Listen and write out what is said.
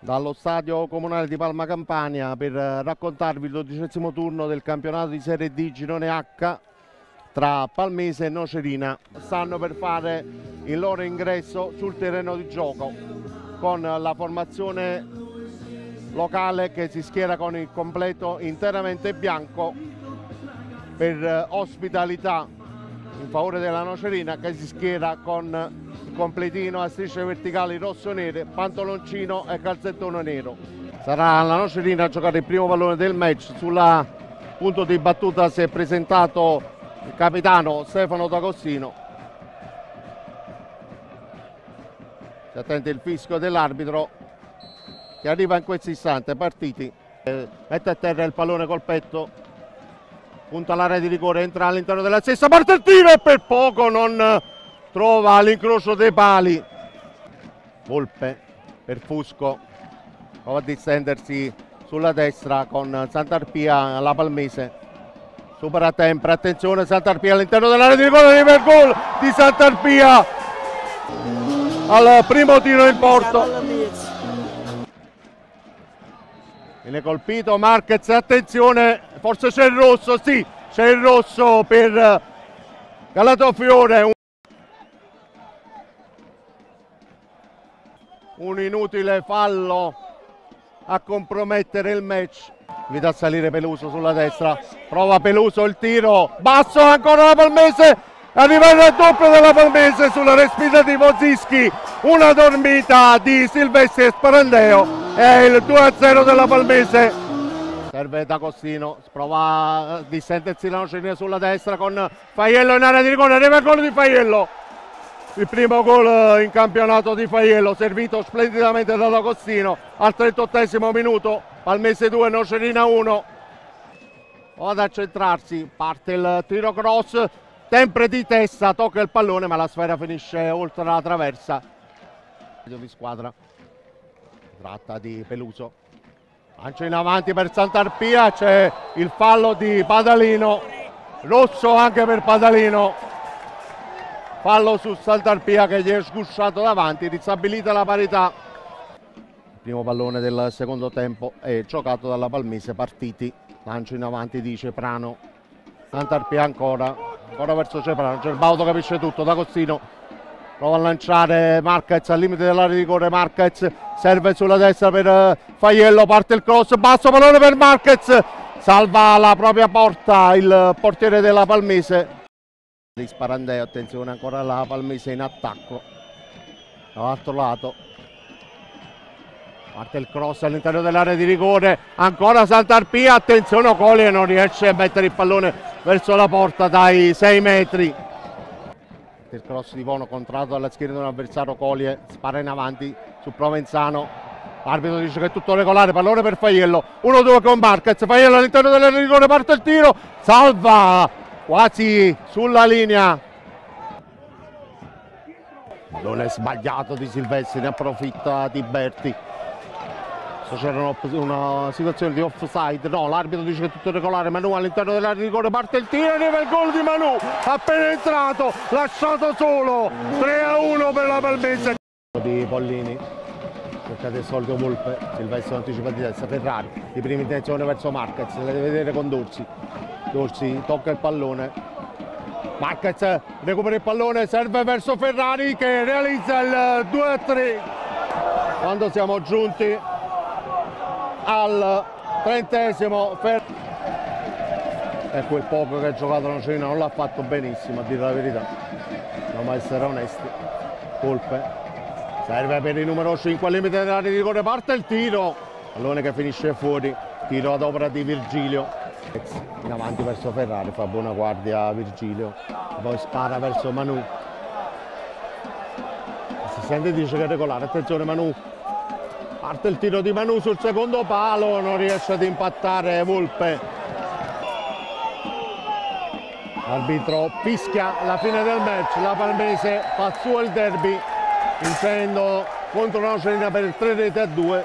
dallo stadio comunale di Palma Campania per eh, raccontarvi il dodicesimo turno del campionato di Serie D Girone H tra Palmese e Nocerina. Stanno per fare il loro ingresso sul terreno di gioco con la formazione locale che si schiera con il completo interamente bianco per eh, ospitalità in favore della Nocerina che si schiera con completino a strisce verticali rosso-nere, pantaloncino e calzettone nero. Sarà la Nocerina a giocare il primo pallone del match. Sulla punto di battuta si è presentato il capitano Stefano D'Agostino. Si attende il fischio dell'arbitro che arriva in questo istante, partiti. Eh, mette a terra il pallone col petto, punta l'area di rigore, entra all'interno della stessa parte il tiro e per poco non trova l'incrocio dei pali. Volpe per Fusco. Prova a distendersi sulla destra con Sant'Arpia alla Palmese. Supera Tempra, attenzione Sant'Arpia all'interno dell'area di rigore per gol di Sant'Arpia. Al primo tiro in porto. Viene colpito Marquez, attenzione forse c'è il rosso, sì c'è il rosso per Galatofiore un inutile fallo a compromettere il match. Invita a salire Peluso sulla destra, prova Peluso il tiro, basso ancora la Palmese, arriva il raddoppio della Palmese sulla respinta di Wozischi, una dormita di Silvestri e Sparandeo e il 2-0 della Palmese. Serve D'Agostino, prova a dissendersi la nocerina sulla destra con Faiello in area di rigore, arriva il gol di Faiello il primo gol in campionato di Faiello, servito splendidamente dall'Agostino al 38 minuto, Palmese 2, Nocerina 1. Va ad accentrarsi, parte il tiro cross, sempre di testa, tocca il pallone ma la sfera finisce oltre la traversa. Di squadra, tratta di Peluso, lancia in avanti per Sant'Arpia, c'è il fallo di Padalino, rosso anche per Padalino fallo su Sant'Arpia che gli è sgusciato davanti, ristabilita la parità. Il primo pallone del secondo tempo è giocato dalla Palmese, partiti, lancio in avanti di Ceprano, Sant'Arpia ancora, ancora verso Ceprano, Gerbauto capisce tutto, D'Agostino. Prova a lanciare Marquez al limite dell'area di rigore, Marquez serve sulla destra per eh, Faiello, parte il cross, basso pallone per Marquez, salva la propria porta il portiere della Palmese, di Sparandeo, attenzione ancora la Palmese in attacco. Dall'altro lato. Parte il cross all'interno dell'area di rigore. Ancora Sant'Arpia, attenzione Ocolie non riesce a mettere il pallone verso la porta dai 6 metri. Il cross di Vono contratto dalla schiena di un avversario Colie spara in avanti su Provenzano. L'arbitro dice che è tutto regolare pallone per Faiello. 1-2 con Marquez Faiello all'interno dell'area di rigore parte il tiro. Salva quasi sulla linea. Non è sbagliato di Silvestri ne approfitta di Berti. C'era una situazione di offside. No l'arbitro dice che è tutto regolare Manu all'interno dell'area di rigore parte il tiro arriva il gol di Manu appena entrato lasciato solo. 3 a 1 per la Palmese di Pollini cercate il solito Volpe. Silvestri anticipa di destra Ferrari i primi intenzione verso Marquez le deve vedere condursi Dorsi tocca il pallone. Marquez recupera il pallone serve verso Ferrari che realizza il 2-3 quando siamo giunti al trentesimo Fer e quel poco che ha giocato Nocerino non l'ha fatto benissimo a dire la verità. Dobbiamo essere onesti. Colpe. Serve per il numero 5 al limite dell'area di rigore. Parte il tiro. Pallone che finisce fuori. Tiro ad opera di Virgilio in avanti verso Ferrari, fa buona guardia Virgilio, poi spara verso Manu. Si sente dice che è regolare, attenzione Manu, parte il tiro di Manu sul secondo palo, non riesce ad impattare Volpe. L'arbitro fischia la fine del match, la Palmese fa su il derby, vincendo contro la Nocerina per 3 reti a 2.